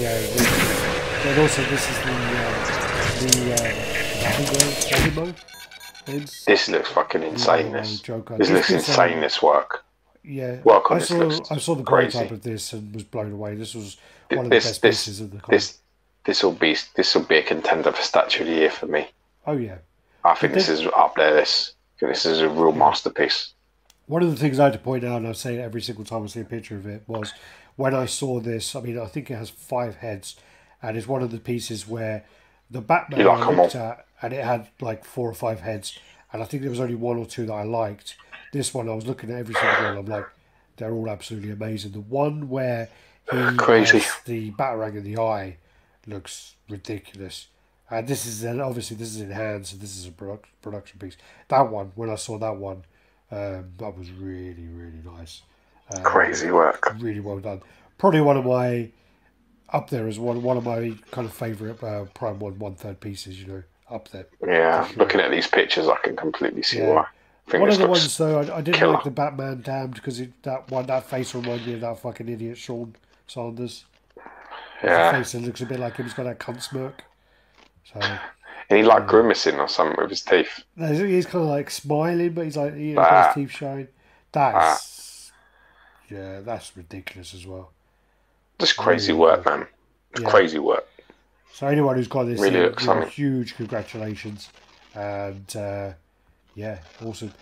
Yeah, this, and also this is the um, the. It's, This looks fucking insane. This Joker. this This looks insane. um, This work. yeah, Work on I this saw I saw the crazy. prototype of this and was blown away. This was one of the best this- pieces of the comic. This this will be this will be a contender for statue of the year for me. Oh yeah. I think But this is up there. This this is a real masterpiece. One of the things I had to point out, and I say it every single time I see a picture of it, was when I saw this. I mean, I think it has five heads, and it's one of the pieces where the Batman like I looked at, and it had like four or five heads, and I think there was only one or two that I liked. This one, I was looking at every single one. I'm like, they're all absolutely amazing. The one where he Crazy. the batarang in the eye looks ridiculous. And this is and obviously this is in hand, so this is a product, production piece. That one, when I saw that one, um, that was really really nice. Um, Crazy work. really well done. Probably one of my up there as one one of my kind of favorite uh, Prime One one third pieces. You know, up there. Yeah, sure. looking at these pictures, I can completely see Yeah. why. One of the ones though, I, I didn't killer. like the Batman Damned because that one that face reminded me of that fucking idiot Sean Sanders. The yeah. face that looks a bit like him. He's got that cunt smirk. So. And he like grimacing or something with his teeth. No, He's, he's kind of like smiling, but he's like, you know, Ah. his teeth showing. That's, yeah, that's ridiculous as well. Just crazy Really work, man. Yeah. Crazy work. So anyone who's got this, Really know, huge congratulations, and uh, yeah, awesome.